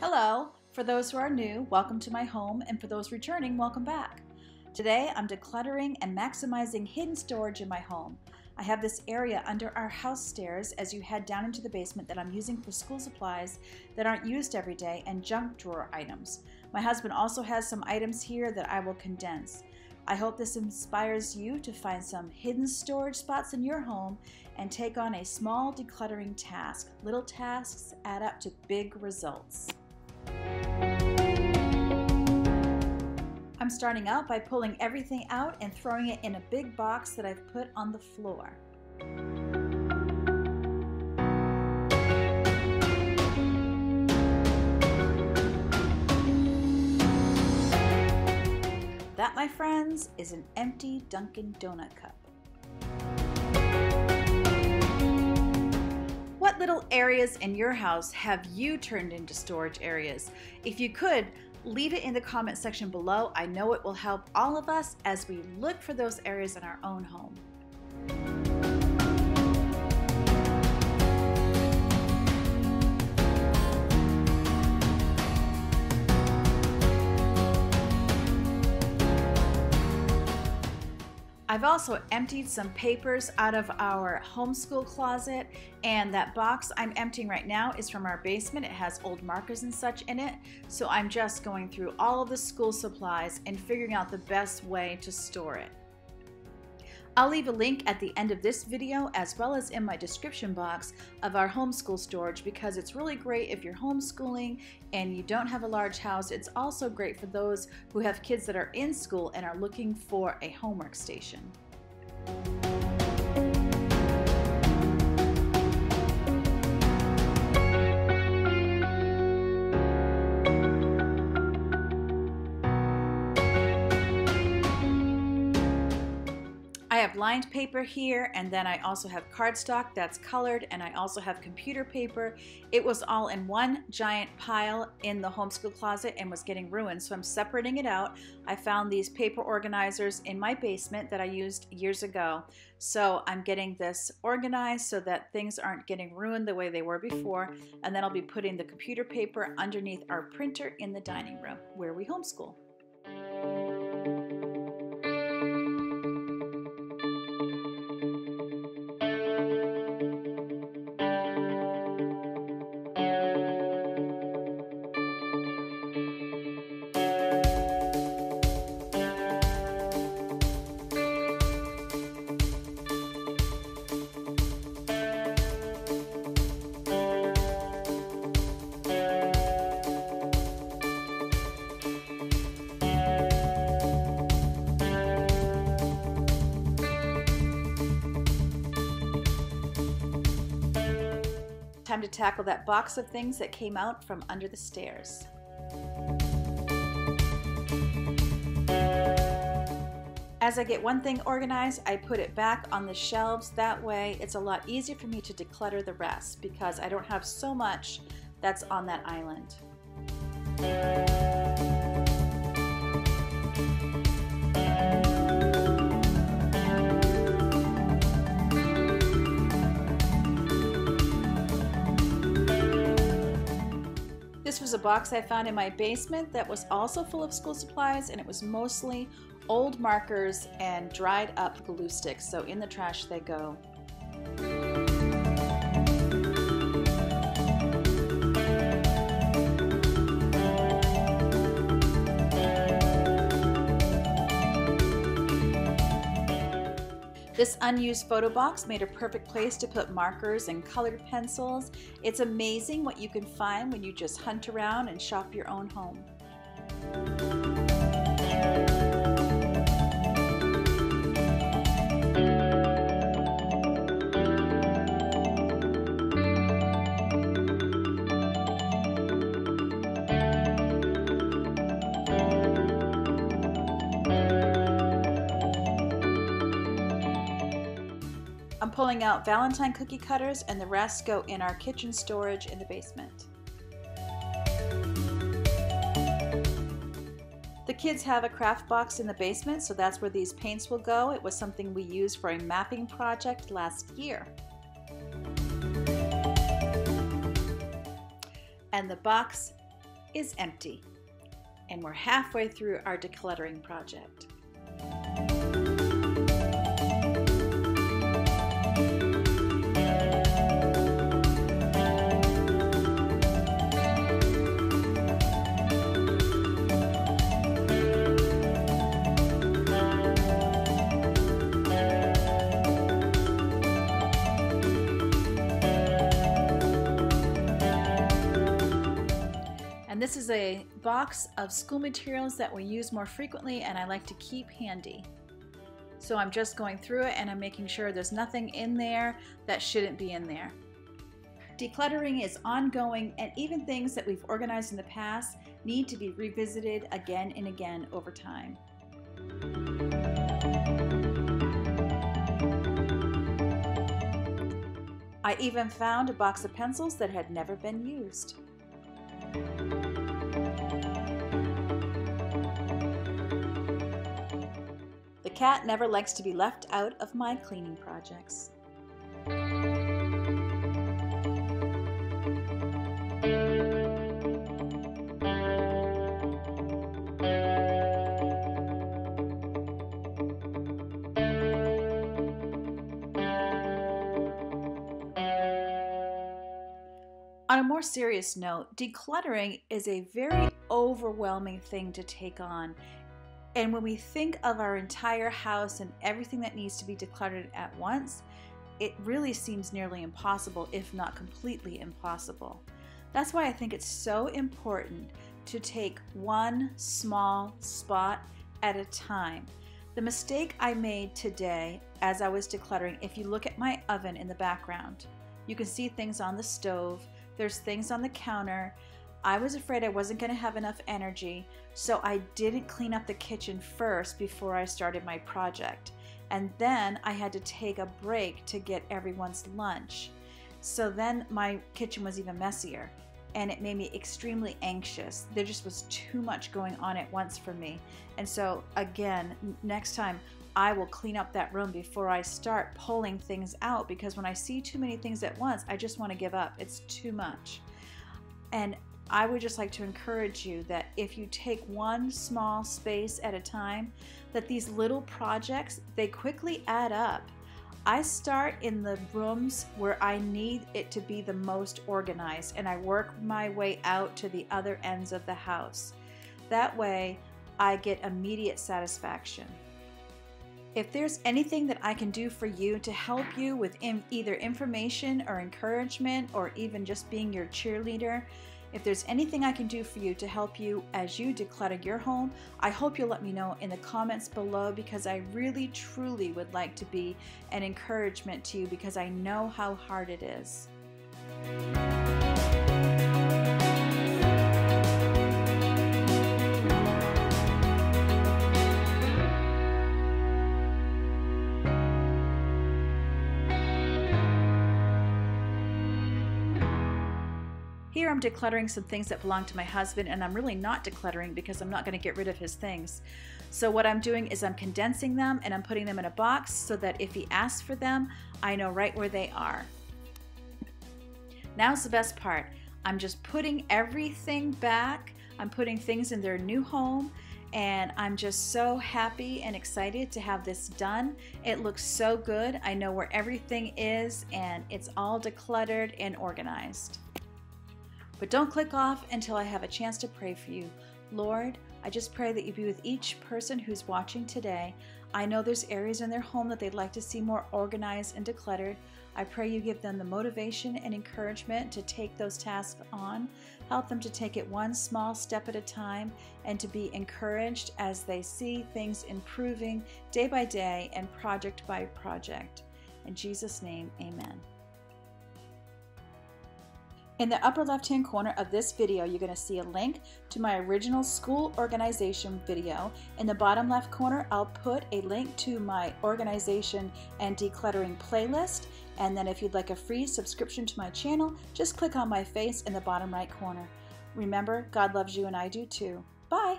Hello! For those who are new, welcome to my home, and for those returning, welcome back. Today I'm decluttering and maximizing hidden storage in my home. I have this area under our house stairs as you head down into the basement that I'm using for school supplies that aren't used every day and junk drawer items. My husband also has some items here that I will condense. I hope this inspires you to find some hidden storage spots in your home and take on a small decluttering task. Little tasks add up to big results. I'm starting out by pulling everything out and throwing it in a big box that I've put on the floor. That, my friends, is an empty Dunkin' Donut cup. Areas in your house have you turned into storage areas? If you could, leave it in the comment section below. I know it will help all of us as we look for those areas in our own home. I've also emptied some papers out of our homeschool closet and that box I'm emptying right now is from our basement. It has old markers and such in it. So I'm just going through all of the school supplies and figuring out the best way to store it. I'll leave a link at the end of this video as well as in my description box of our homeschool storage because it's really great if you're homeschooling and you don't have a large house. It's also great for those who have kids that are in school and are looking for a homework station. Lined paper here and then I also have cardstock that's colored and I also have computer paper. It was all in one giant pile in the homeschool closet and was getting ruined so I'm separating it out. I found these paper organizers in my basement that I used years ago. So I'm getting this organized so that things aren't getting ruined the way they were before and then I'll be putting the computer paper underneath our printer in the dining room where we homeschool. Time to tackle that box of things that came out from under the stairs. As I get one thing organized, I put it back on the shelves. That way it's a lot easier for me to declutter the rest because I don't have so much that's on that island. This was a box I found in my basement that was also full of school supplies and it was mostly old markers and dried up glue sticks. So in the trash they go. This unused photo box made a perfect place to put markers and colored pencils. It's amazing what you can find when you just hunt around and shop your own home. Pulling out Valentine cookie cutters and the rest go in our kitchen storage in the basement. The kids have a craft box in the basement, so that's where these paints will go. It was something we used for a mapping project last year. And the box is empty. And we're halfway through our decluttering project. A box of school materials that we use more frequently and I like to keep handy. So I'm just going through it and I'm making sure there's nothing in there that shouldn't be in there. Decluttering is ongoing and even things that we've organized in the past need to be revisited again and again over time. I even found a box of pencils that had never been used. Cat never likes to be left out of my cleaning projects. On a more serious note, decluttering is a very overwhelming thing to take on. And when we think of our entire house and everything that needs to be decluttered at once, it really seems nearly impossible, if not completely impossible. That's why I think it's so important to take one small spot at a time. The mistake I made today as I was decluttering, if you look at my oven in the background, you can see things on the stove there's things on the counter. I was afraid I wasn't going to have enough energy, so I didn't clean up the kitchen first before I started my project. And then I had to take a break to get everyone's lunch. So then my kitchen was even messier and it made me extremely anxious. There just was too much going on at once for me. And so, again, next time I will clean up that room before I start pulling things out because when I see too many things at once, I just want to give up. It's too much. And I would just like to encourage you that if you take one small space at a time, that these little projects, they quickly add up. I start in the rooms where I need it to be the most organized and I work my way out to the other ends of the house. That way, I get immediate satisfaction. If there's anything that I can do for you to help you with in either information or encouragement or even just being your cheerleader, if there's anything I can do for you to help you as you declutter your home, I hope you'll let me know in the comments below because I really truly would like to be an encouragement to you because I know how hard it is. I'm decluttering some things that belong to my husband and I'm really not decluttering because I'm not going to get rid of his things. So what I'm doing is I'm condensing them and I'm putting them in a box so that if he asks for them, I know right where they are. Now's the best part. I'm just putting everything back. I'm putting things in their new home and I'm just so happy and excited to have this done. It looks so good. I know where everything is and it's all decluttered and organized. But don't click off until I have a chance to pray for you. Lord, I just pray that you be with each person who's watching today. I know there's areas in their home that they'd like to see more organized and decluttered. I pray you give them the motivation and encouragement to take those tasks on. Help them to take it one small step at a time and to be encouraged as they see things improving day by day and project by project. In Jesus' name, amen. In the upper left hand corner of this video, you're going to see a link to my original school organization video. In the bottom left corner, I'll put a link to my organization and decluttering playlist. And then if you'd like a free subscription to my channel, just click on my face in the bottom right corner. Remember, God loves you and I do too. Bye!